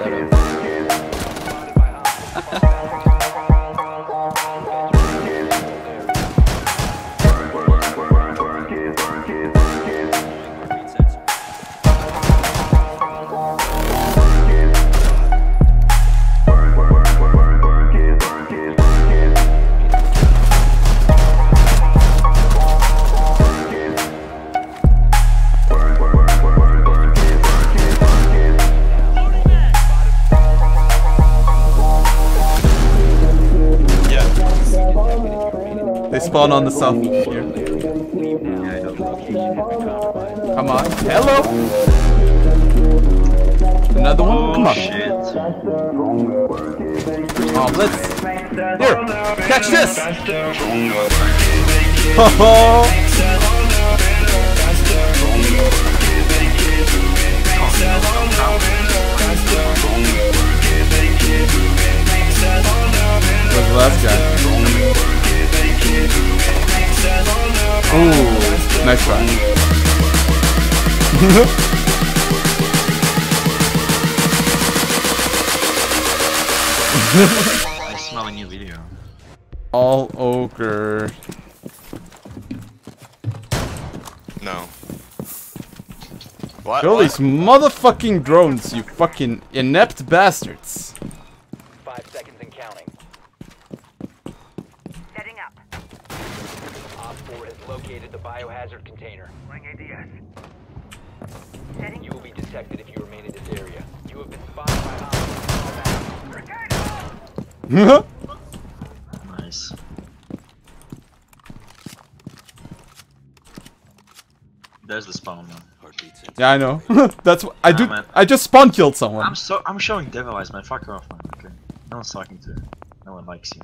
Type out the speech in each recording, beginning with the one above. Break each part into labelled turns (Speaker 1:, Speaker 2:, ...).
Speaker 1: They spawn on the south here. Come on. Hello! Another one? Come on.
Speaker 2: Shit.
Speaker 1: Oh, let's. Here! Catch this! Oh! Ooh, nice try.
Speaker 2: I smell a new video.
Speaker 1: All ochre.
Speaker 3: No. What?
Speaker 1: Kill
Speaker 3: what?
Speaker 1: these motherfucking drones, you fucking inept bastards.
Speaker 4: Five seconds and counting.
Speaker 5: Setting up.
Speaker 4: OPFOR has located the biohazard container.
Speaker 5: Setting.
Speaker 4: You will be detected if you remain in this area. You have been spotted by hostiles.
Speaker 2: Nice. There's the spawn man.
Speaker 1: yeah, I know. That's what I
Speaker 2: Nah,
Speaker 1: do.
Speaker 2: man.
Speaker 1: I just spawn killed someone.
Speaker 2: I'm so I'm showing devil eyes, man. Fuck off, man. Okay. No one's talking to. you. No one likes you.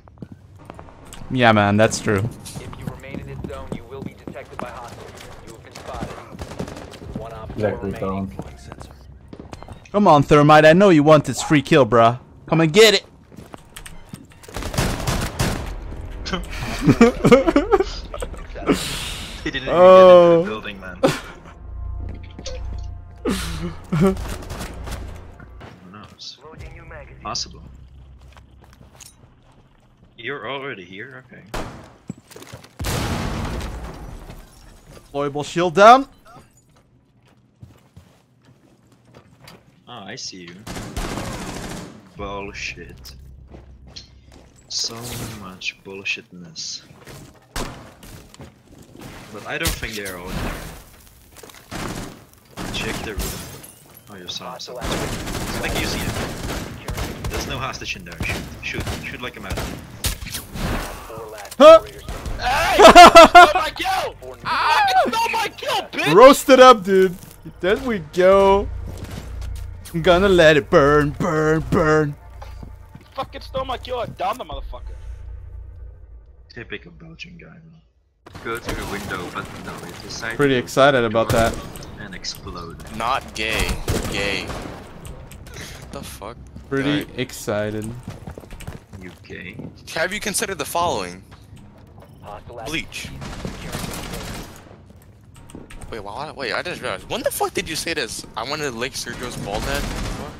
Speaker 1: Yeah, man, that's true.
Speaker 4: If you remain in this zone, you will be detected by hostiles. You have been spotted. One op 4
Speaker 6: Exactly,
Speaker 4: remaining.
Speaker 6: Colin.
Speaker 1: Come on, Thermite. I know you want this free kill, bruh. Come and get it.
Speaker 2: He didn't even
Speaker 1: Oh.
Speaker 2: get into the oh. building, man. Who knows?
Speaker 5: Loading new magazine.
Speaker 2: Possible. You're already here? Okay.
Speaker 1: Deployable shield down.
Speaker 2: I see you. Bullshit. So much bullshitness. But I don't think they're all there. Check the room. Oh, you saw
Speaker 4: Hostile
Speaker 2: something.
Speaker 4: activity.
Speaker 2: I think you see it. There's no hostage in there. Shoot. Shoot. Shoot like a madman.
Speaker 4: four last
Speaker 1: Huh?
Speaker 4: operators.
Speaker 3: Oh my kill!
Speaker 4: Four new-
Speaker 3: Oh my kill, bitch!
Speaker 1: Roast it up, dude. There we go. I'm gonna let it burn, burn, burn.
Speaker 3: Fucking stole my kill. I downed the motherfucker.
Speaker 2: Typical Belgian guy. man. Go through the window, but no, it decided
Speaker 1: Pretty excited about that.
Speaker 2: And explode.
Speaker 3: Not gay. Gay. What the fuck?
Speaker 1: Pretty
Speaker 3: Alright.
Speaker 1: excited.
Speaker 2: You gay?
Speaker 3: Have you considered the following?
Speaker 4: Hostile
Speaker 3: Bleach.
Speaker 4: Activity.
Speaker 3: Wait, why, wait, I just realized. When the fuck did you say this? I wanted to lick Sergio's bald head? What?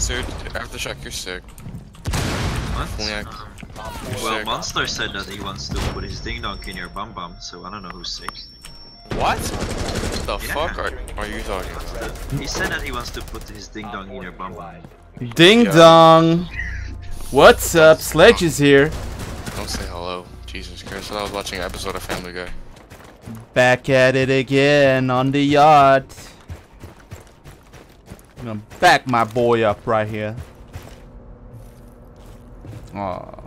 Speaker 3: Serge, Aftershock, you're sick.
Speaker 2: What?
Speaker 3: Fleac.
Speaker 2: Um,
Speaker 3: You're
Speaker 2: well,
Speaker 3: sick.
Speaker 2: Monster said that he wants to put his ding dong in your bum bum, so I don't know who's sick.
Speaker 3: What? What the
Speaker 2: Yeah.
Speaker 3: fuck are, are you talking about?
Speaker 2: He said that he wants to put his ding dong in your bum bum.
Speaker 1: Ding
Speaker 3: Yeah.
Speaker 1: dong. What's up? Sledge is here.
Speaker 3: Don't say hello. Jesus Christ, I I was watching an episode of Family Guy.
Speaker 1: Back at it again on the yacht. I'm gonna back my boy up right here. Oh,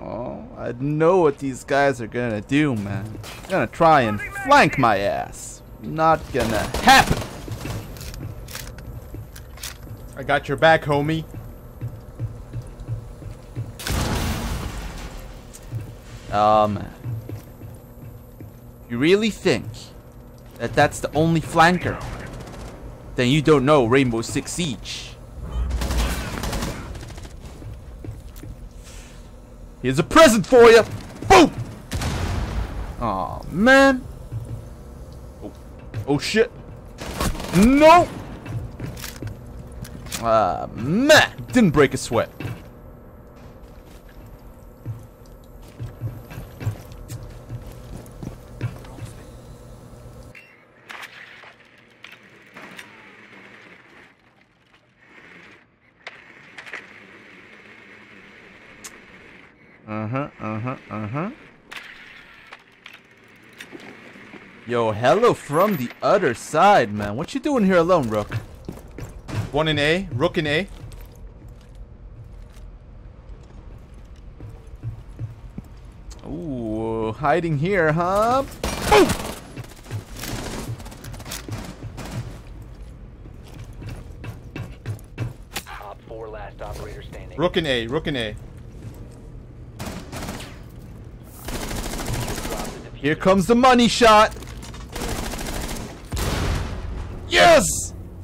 Speaker 1: oh, I know what these guys are gonna do, man. They're gonna try and flank my ass. Not gonna happen. I got your back, homie. Man. You really think that that's the only flanker? Then you don't know Rainbow Six Siege. Here's a present for you. Boom. Oh man. Oh, oh shit. No. Ah, man, didn't break a sweat. Uh-huh, uh-huh, uh-huh. Yo, hello from the other side, man. What you doing here alone, Rook?
Speaker 5: One in A. Rook in A.
Speaker 1: Ooh, hiding here, huh?
Speaker 4: OPFOR last operator standing.
Speaker 5: Rook in A. Rook in A.
Speaker 1: Here comes the money shot. Yes!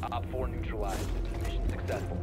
Speaker 4: OPFOR neutralized. Mission successful.